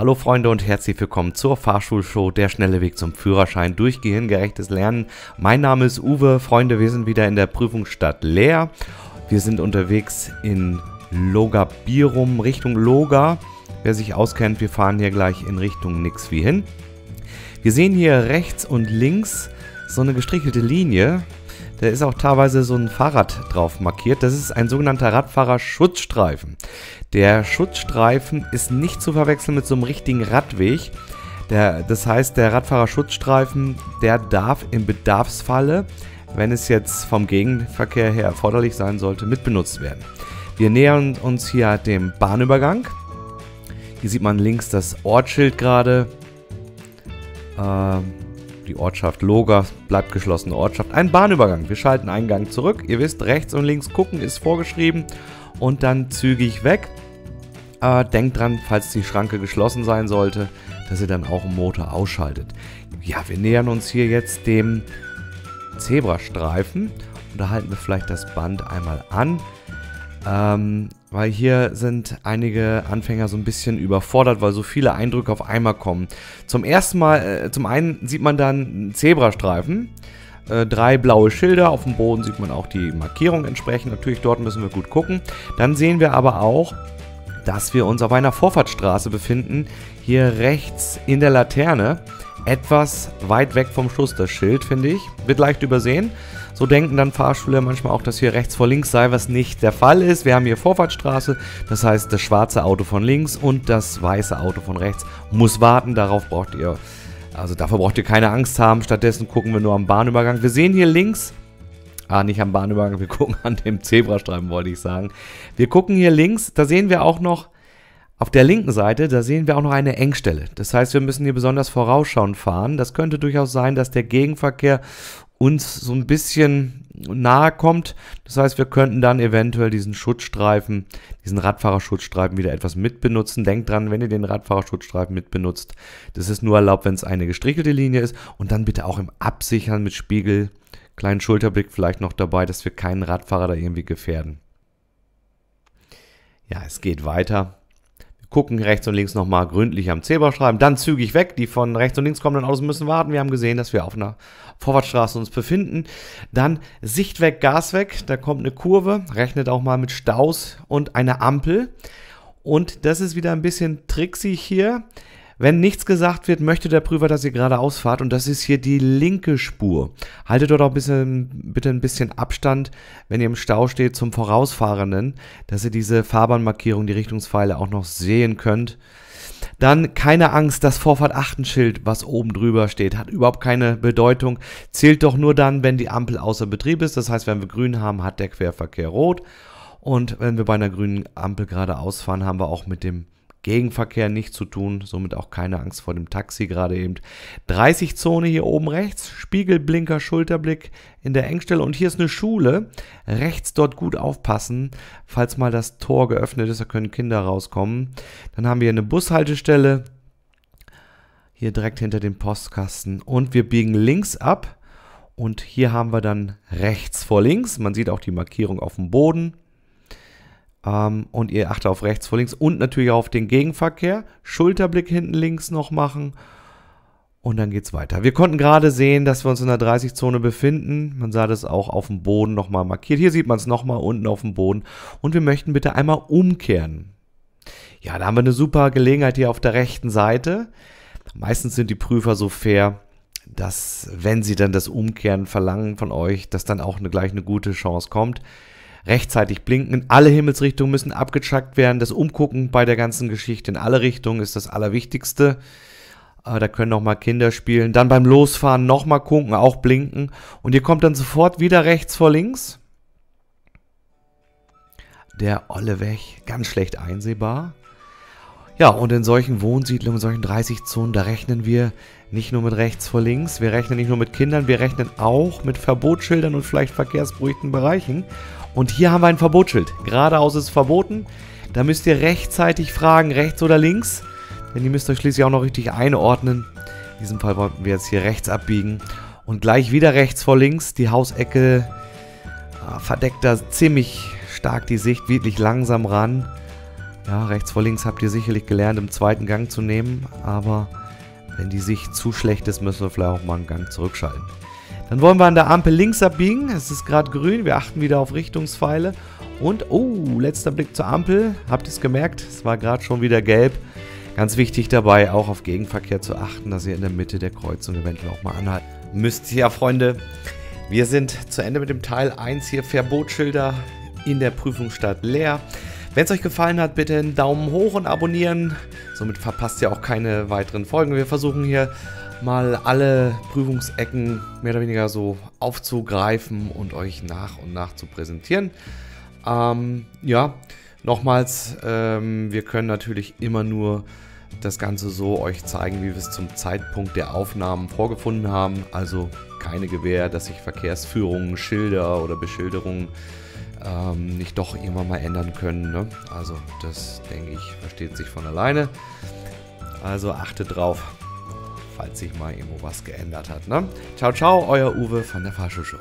Hallo Freunde und herzlich willkommen zur Fahrschulshow Der schnelle Weg zum Führerschein durch gehirngerechtes Lernen. Mein Name ist Uwe. Freunde, wir sind wieder in der Prüfungsstadt Leer. Wir sind unterwegs in Logabirum Richtung Loga. Wer sich auskennt, wir fahren hier gleich in Richtung nix wie hin. Wir sehen hier rechts und links so eine gestrichelte Linie. Da ist auch teilweise so ein Fahrrad drauf markiert. Das ist ein sogenannter Radfahrerschutzstreifen. Der Schutzstreifen ist nicht zu verwechseln mit so einem richtigen Radweg. Der, das heißt, der Radfahrerschutzstreifen, der darf im Bedarfsfalle, wenn es jetzt vom Gegenverkehr her erforderlich sein sollte, mitbenutzt werden. Wir nähern uns hier dem Bahnübergang. Hier sieht man links das Ortsschild gerade. Ähm, die Ortschaft Loga bleibt geschlossene Ortschaft. Ein Bahnübergang. Wir schalten einen Gang zurück. Ihr wisst, rechts und links gucken ist vorgeschrieben. Und dann zügig weg. Äh, denkt dran, falls die Schranke geschlossen sein sollte, dass ihr dann auch im Motor ausschaltet. Ja, wir nähern uns hier jetzt dem Zebrastreifen. Und da halten wir vielleicht das Band einmal an. Ähm, weil hier sind einige Anfänger so ein bisschen überfordert, weil so viele Eindrücke auf einmal kommen. Zum ersten Mal, äh, zum einen sieht man dann einen Zebrastreifen, äh, drei blaue Schilder, auf dem Boden sieht man auch die Markierung entsprechend, natürlich dort müssen wir gut gucken. Dann sehen wir aber auch, dass wir uns auf einer Vorfahrtsstraße befinden, hier rechts in der Laterne, etwas weit weg vom Schuss das Schild, finde ich, wird leicht übersehen. So denken dann Fahrschüler manchmal auch, dass hier rechts vor links sei, was nicht der Fall ist. Wir haben hier Vorfahrtsstraße, das heißt das schwarze Auto von links und das weiße Auto von rechts muss warten. Darauf braucht ihr, also dafür braucht ihr keine Angst haben. Stattdessen gucken wir nur am Bahnübergang. Wir sehen hier links Ah, nicht am Bahnübergang, wir gucken an dem Zebrastreifen, wollte ich sagen. Wir gucken hier links, da sehen wir auch noch, auf der linken Seite, da sehen wir auch noch eine Engstelle. Das heißt, wir müssen hier besonders vorausschauend fahren. Das könnte durchaus sein, dass der Gegenverkehr uns so ein bisschen nahe kommt. Das heißt, wir könnten dann eventuell diesen Schutzstreifen, diesen Radfahrerschutzstreifen wieder etwas mitbenutzen. Denkt dran, wenn ihr den Radfahrerschutzstreifen mitbenutzt, das ist nur erlaubt, wenn es eine gestrichelte Linie ist. Und dann bitte auch im Absichern mit Spiegel, kleinen Schulterblick vielleicht noch dabei, dass wir keinen Radfahrer da irgendwie gefährden. Ja, es geht weiter gucken rechts und links nochmal gründlich am Zebrastreifen, dann zügig weg. Die von rechts und links kommenden Autos müssen warten. Wir haben gesehen, dass wir auf einer Vorwärtsstraße uns befinden. Dann Sicht weg, Gas weg. Da kommt eine Kurve. Rechnet auch mal mit Staus und eine Ampel. Und das ist wieder ein bisschen tricksig hier. Wenn nichts gesagt wird, möchte der Prüfer, dass ihr geradeaus fahrt und das ist hier die linke Spur. Haltet dort auch ein bisschen, bitte ein bisschen Abstand, wenn ihr im Stau steht, zum Vorausfahrenden, dass ihr diese Fahrbahnmarkierung, die Richtungspfeile auch noch sehen könnt. Dann keine Angst, das Vorfahrt-Achtenschild, was oben drüber steht, hat überhaupt keine Bedeutung. Zählt doch nur dann, wenn die Ampel außer Betrieb ist. Das heißt, wenn wir grün haben, hat der Querverkehr rot. Und wenn wir bei einer grünen Ampel geradeaus fahren, haben wir auch mit dem Gegenverkehr nicht zu tun, somit auch keine Angst vor dem Taxi gerade eben. 30 Zone hier oben rechts, Spiegelblinker, Schulterblick in der Engstelle und hier ist eine Schule. Rechts dort gut aufpassen, falls mal das Tor geöffnet ist, da können Kinder rauskommen. Dann haben wir eine Bushaltestelle, hier direkt hinter dem Postkasten und wir biegen links ab und hier haben wir dann rechts vor links, man sieht auch die Markierung auf dem Boden. Ähm, und ihr achtet auf rechts vor links und natürlich auf den Gegenverkehr. Schulterblick hinten links noch machen. Und dann geht's weiter. Wir konnten gerade sehen, dass wir uns in der 30-Zone befinden. Man sah das auch auf dem Boden nochmal markiert. Hier sieht man es nochmal unten auf dem Boden. Und wir möchten bitte einmal umkehren. Ja, da haben wir eine super Gelegenheit hier auf der rechten Seite. Meistens sind die Prüfer so fair, dass wenn sie dann das Umkehren verlangen von euch, dass dann auch eine, gleich eine gute Chance kommt rechtzeitig blinken. Alle Himmelsrichtungen müssen abgecheckt werden. Das Umgucken bei der ganzen Geschichte in alle Richtungen ist das Allerwichtigste. Äh, da können noch mal Kinder spielen. Dann beim Losfahren noch mal gucken, auch blinken. Und ihr kommt dann sofort wieder rechts vor links. Der olle Weg, ganz schlecht einsehbar. Ja, und in solchen Wohnsiedlungen, in solchen 30-Zonen, da rechnen wir nicht nur mit rechts vor links, wir rechnen nicht nur mit Kindern, wir rechnen auch mit Verbotsschildern und vielleicht verkehrsberuhigten Bereichen. Und hier haben wir ein Verbotsschild. Geradeaus ist verboten. Da müsst ihr rechtzeitig fragen, rechts oder links. Denn ihr müsst euch schließlich auch noch richtig einordnen. In diesem Fall wollten wir jetzt hier rechts abbiegen. Und gleich wieder rechts vor links. Die Hausecke äh, verdeckt da ziemlich stark die Sicht, wirklich langsam ran. Ja, rechts vor links habt ihr sicherlich gelernt, im zweiten Gang zu nehmen, aber wenn die Sicht zu schlecht ist, müssen wir vielleicht auch mal einen Gang zurückschalten. Dann wollen wir an der Ampel links abbiegen. Es ist gerade grün. Wir achten wieder auf Richtungspfeile. Und, oh, letzter Blick zur Ampel. Habt ihr es gemerkt? Es war gerade schon wieder gelb. Ganz wichtig dabei, auch auf Gegenverkehr zu achten, dass ihr in der Mitte der Kreuzung eventuell auch mal anhalten müsst. Ja, Freunde, wir sind zu Ende mit dem Teil 1 hier. Verbotsschilder in der Prüfungsstadt leer. Wenn es euch gefallen hat, bitte einen Daumen hoch und abonnieren. Somit verpasst ihr auch keine weiteren Folgen. Wir versuchen hier mal alle Prüfungsecken mehr oder weniger so aufzugreifen und euch nach und nach zu präsentieren. Ähm, ja, nochmals, ähm, wir können natürlich immer nur das Ganze so euch zeigen, wie wir es zum Zeitpunkt der Aufnahmen vorgefunden haben. Also keine Gewähr, dass sich Verkehrsführungen, Schilder oder Beschilderungen ähm, nicht doch irgendwann mal ändern können. Ne? Also das, denke ich, versteht sich von alleine. Also achtet drauf falls sich mal irgendwo was geändert hat. Ne? Ciao, ciao, euer Uwe von der Fahrschulshow.